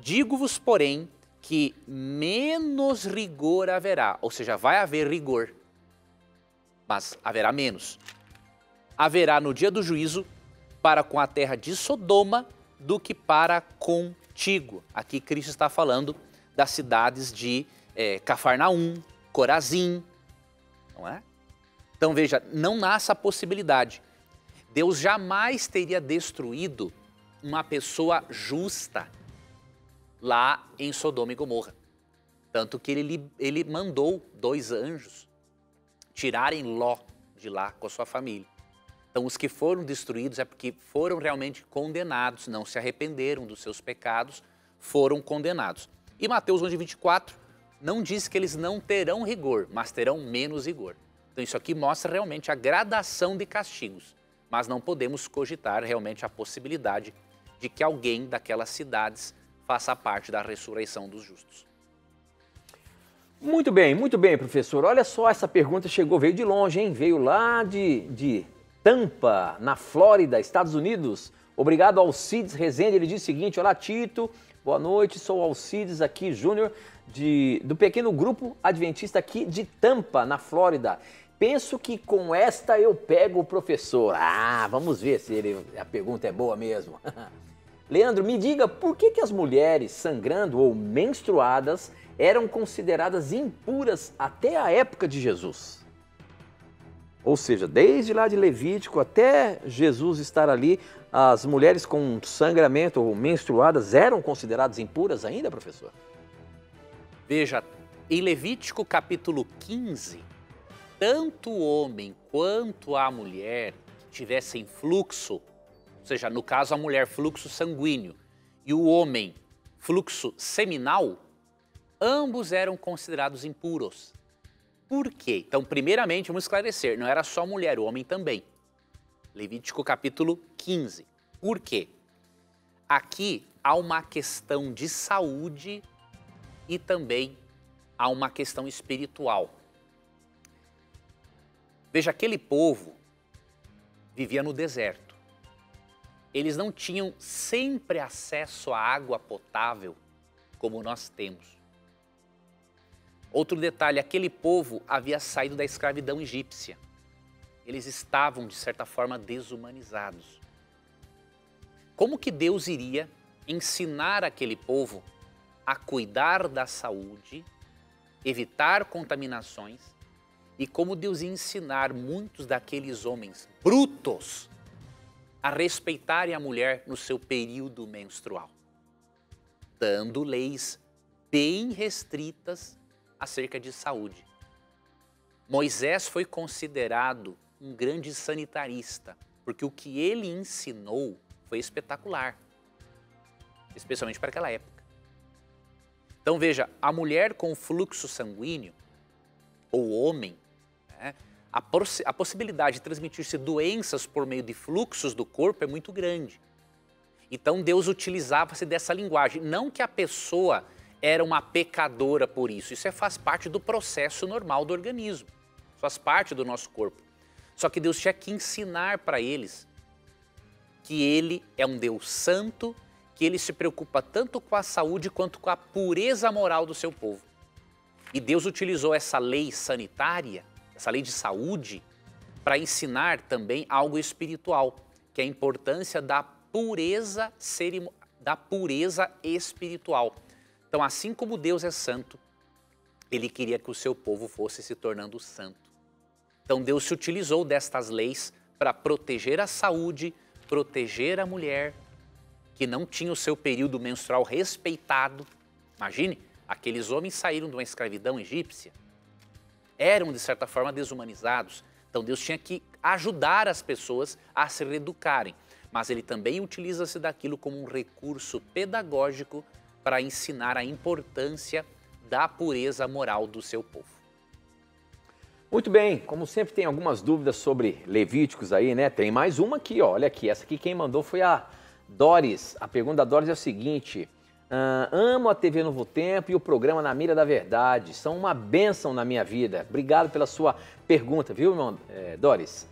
Digo-vos, porém, que menos rigor haverá, ou seja, vai haver rigor, mas haverá menos. Haverá no dia do juízo para com a terra de Sodoma do que para contigo. Aqui Cristo está falando das cidades de é, Cafarnaum, Corazim, não é? Então veja, não nasce a possibilidade. Deus jamais teria destruído uma pessoa justa lá em Sodoma e Gomorra. Tanto que ele, ele mandou dois anjos tirarem Ló de lá com a sua família. Então os que foram destruídos é porque foram realmente condenados, não se arrependeram dos seus pecados, foram condenados. E Mateus 11, 24 não diz que eles não terão rigor, mas terão menos rigor. Então, isso aqui mostra realmente a gradação de castigos, mas não podemos cogitar realmente a possibilidade de que alguém daquelas cidades faça parte da ressurreição dos justos. Muito bem, muito bem, professor. Olha só, essa pergunta chegou, veio de longe, hein? Veio lá de, de Tampa, na Flórida, Estados Unidos. Obrigado Alcides Rezende, ele diz o seguinte, olá Tito, boa noite, sou Alcides aqui, Júnior, do pequeno grupo adventista aqui de Tampa, na Flórida. Penso que com esta eu pego o professor. Ah, vamos ver se ele, a pergunta é boa mesmo. Leandro, me diga por que, que as mulheres sangrando ou menstruadas eram consideradas impuras até a época de Jesus? Ou seja, desde lá de Levítico até Jesus estar ali, as mulheres com sangramento ou menstruadas eram consideradas impuras ainda, professor? Veja, em Levítico capítulo 15, tanto o homem quanto a mulher que tivessem fluxo, seja, no caso a mulher fluxo sanguíneo e o homem fluxo seminal, ambos eram considerados impuros. Por quê? Então, primeiramente, vamos esclarecer, não era só mulher, o homem também. Levítico capítulo 15. Por quê? Aqui há uma questão de saúde e também há uma questão espiritual. Veja, aquele povo vivia no deserto. Eles não tinham sempre acesso à água potável como nós temos. Outro detalhe: aquele povo havia saído da escravidão egípcia. Eles estavam, de certa forma, desumanizados. Como que Deus iria ensinar aquele povo a cuidar da saúde, evitar contaminações e como Deus ia ensinar muitos daqueles homens brutos a respeitarem a mulher no seu período menstrual, dando leis bem restritas acerca de saúde. Moisés foi considerado um grande sanitarista, porque o que ele ensinou foi espetacular, especialmente para aquela época. Então veja, a mulher com fluxo sanguíneo, ou homem, né, a, poss a possibilidade de transmitir-se doenças por meio de fluxos do corpo é muito grande. Então Deus utilizava-se dessa linguagem. Não que a pessoa era uma pecadora por isso. Isso é, faz parte do processo normal do organismo, faz parte do nosso corpo. Só que Deus tinha que ensinar para eles que Ele é um Deus santo, que Ele se preocupa tanto com a saúde quanto com a pureza moral do seu povo. E Deus utilizou essa lei sanitária, essa lei de saúde, para ensinar também algo espiritual, que é a importância da pureza, da pureza espiritual. Então, assim como Deus é santo, ele queria que o seu povo fosse se tornando santo. Então, Deus se utilizou destas leis para proteger a saúde, proteger a mulher que não tinha o seu período menstrual respeitado. Imagine, aqueles homens saíram de uma escravidão egípcia, eram de certa forma desumanizados. Então Deus tinha que ajudar as pessoas a se reeducarem, mas ele também utiliza-se daquilo como um recurso pedagógico para ensinar a importância da pureza moral do seu povo. Muito bem, como sempre tem algumas dúvidas sobre Levíticos aí, né? Tem mais uma aqui, ó. olha aqui, essa aqui quem mandou foi a Doris. A pergunta da Doris é a seguinte: uh, amo a TV Novo Tempo e o programa Na Mira da Verdade. São uma bênção na minha vida. Obrigado pela sua pergunta, viu, irmão, é, Doris?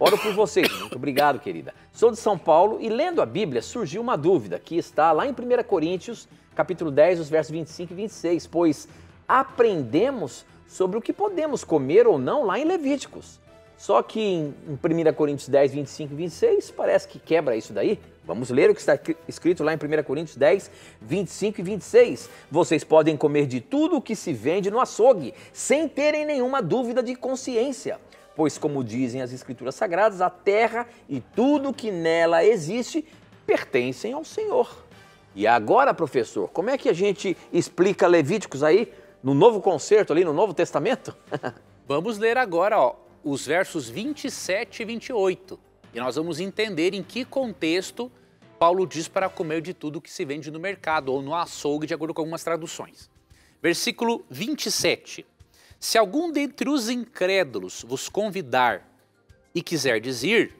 Oro por vocês. Muito obrigado, querida. Sou de São Paulo e lendo a Bíblia surgiu uma dúvida que está lá em 1 Coríntios, capítulo 10, os versos 25 e 26, pois aprendemos sobre o que podemos comer ou não lá em Levíticos. Só que em 1 Coríntios 10, 25 e 26 parece que quebra isso daí. Vamos ler o que está escrito lá em 1 Coríntios 10, 25 e 26. Vocês podem comer de tudo o que se vende no açougue, sem terem nenhuma dúvida de consciência pois, como dizem as Escrituras Sagradas, a terra e tudo que nela existe pertencem ao Senhor. E agora, professor, como é que a gente explica Levíticos aí no Novo Concerto, ali no Novo Testamento? Vamos ler agora ó, os versos 27 e 28. E nós vamos entender em que contexto Paulo diz para comer de tudo que se vende no mercado ou no açougue, de acordo com algumas traduções. Versículo 27. Se algum dentre os incrédulos vos convidar e quiser dizer,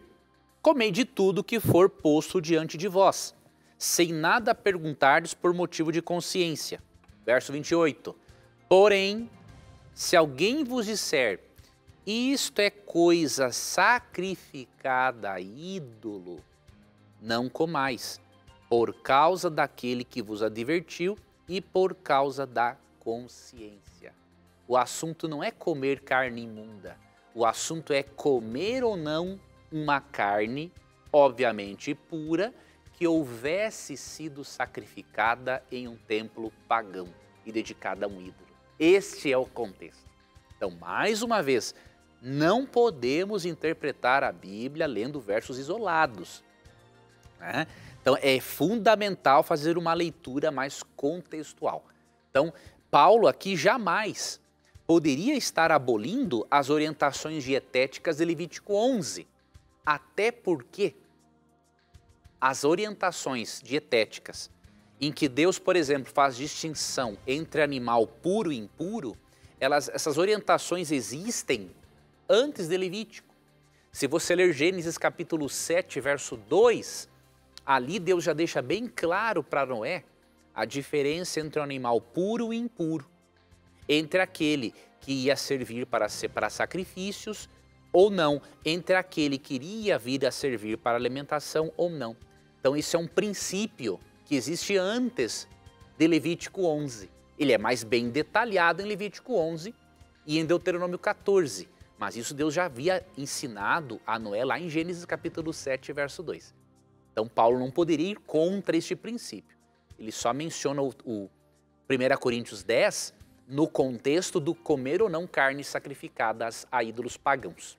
comei de tudo que for posto diante de vós, sem nada perguntardes por motivo de consciência. Verso 28. Porém, se alguém vos disser, isto é coisa sacrificada a ídolo, não comais, por causa daquele que vos advertiu e por causa da consciência. O assunto não é comer carne imunda, o assunto é comer ou não uma carne, obviamente pura, que houvesse sido sacrificada em um templo pagão e dedicada a um ídolo. Este é o contexto. Então, mais uma vez, não podemos interpretar a Bíblia lendo versos isolados. Né? Então, é fundamental fazer uma leitura mais contextual. Então, Paulo aqui jamais poderia estar abolindo as orientações dietéticas de Levítico 11, até porque as orientações dietéticas em que Deus, por exemplo, faz distinção entre animal puro e impuro, elas, essas orientações existem antes de Levítico. Se você ler Gênesis capítulo 7, verso 2, ali Deus já deixa bem claro para Noé a diferença entre o animal puro e impuro, entre aquele que ia servir para, para sacrifícios ou não, entre aquele que iria vir a servir para alimentação ou não. Então isso é um princípio que existe antes de Levítico 11. Ele é mais bem detalhado em Levítico 11 e em Deuteronômio 14. Mas isso Deus já havia ensinado a Noé lá em Gênesis capítulo 7, verso 2. Então Paulo não poderia ir contra este princípio. Ele só menciona o, o 1 Coríntios 10 no contexto do comer ou não carnes sacrificadas a ídolos pagãos.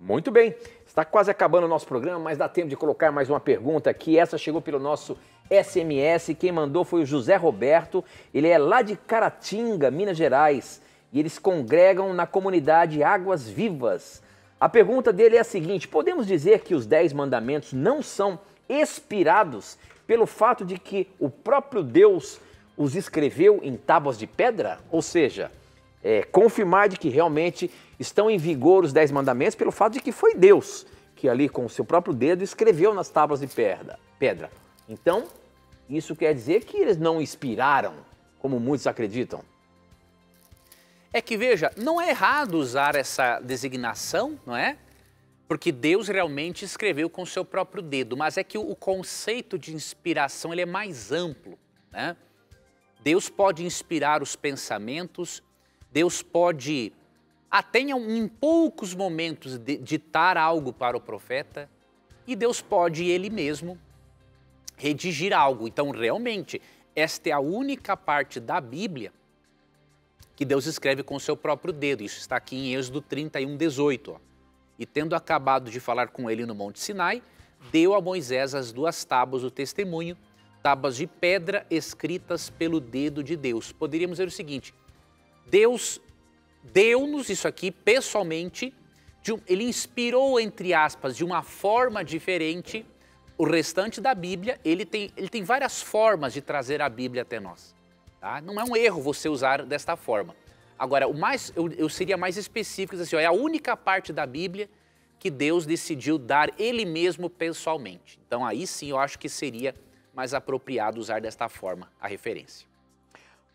Muito bem, está quase acabando o nosso programa, mas dá tempo de colocar mais uma pergunta aqui. Essa chegou pelo nosso SMS. Quem mandou foi o José Roberto. Ele é lá de Caratinga, Minas Gerais. E eles congregam na comunidade Águas Vivas. A pergunta dele é a seguinte: podemos dizer que os Dez Mandamentos não são inspirados pelo fato de que o próprio Deus os escreveu em tábuas de pedra? Ou seja, é, confirmar de que realmente estão em vigor os Dez Mandamentos pelo fato de que foi Deus que ali com o seu próprio dedo escreveu nas tábuas de pedra. pedra. Então, isso quer dizer que eles não inspiraram, como muitos acreditam. É que veja, não é errado usar essa designação, não é? Porque Deus realmente escreveu com o seu próprio dedo, mas é que o conceito de inspiração ele é mais amplo, né? Deus pode inspirar os pensamentos, Deus pode até em poucos momentos ditar algo para o profeta e Deus pode ele mesmo redigir algo. Então, realmente, esta é a única parte da Bíblia que Deus escreve com o seu próprio dedo. Isso está aqui em Êxodo 31, 18. Ó. E tendo acabado de falar com ele no Monte Sinai, deu a Moisés as duas tábuas do testemunho, tábuas de pedra escritas pelo dedo de Deus. Poderíamos dizer o seguinte: Deus deu-nos isso aqui pessoalmente, um, ele inspirou, entre aspas, de uma forma diferente o restante da Bíblia, ele tem, ele tem várias formas de trazer a Bíblia até nós. Tá? Não é um erro você usar desta forma. Agora, o mais, eu, eu seria mais específico, assim, ó, é a única parte da Bíblia que Deus decidiu dar Ele mesmo pessoalmente. Então aí sim eu acho que seria mais apropriado usar desta forma a referência.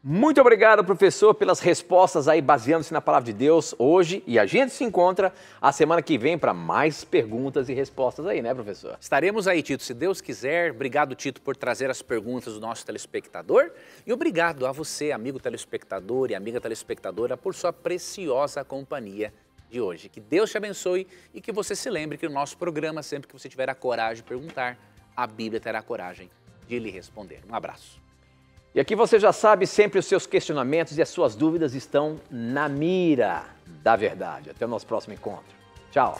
Muito obrigado, professor, pelas respostas aí, baseando-se na palavra de Deus hoje. E a gente se encontra a semana que vem para mais perguntas e respostas aí, né, professor? Estaremos aí, Tito, se Deus quiser. Obrigado, Tito, por trazer as perguntas do nosso telespectador. E obrigado a você, amigo telespectador e amiga telespectadora, por sua preciosa companhia de hoje. Que Deus te abençoe e que você se lembre que no nosso programa, sempre que você tiver a coragem de perguntar, a Bíblia terá a coragem de lhe responder. Um abraço. E aqui você já sabe, sempre os seus questionamentos e as suas dúvidas estão na mira da verdade. Até o nosso próximo encontro. Tchau!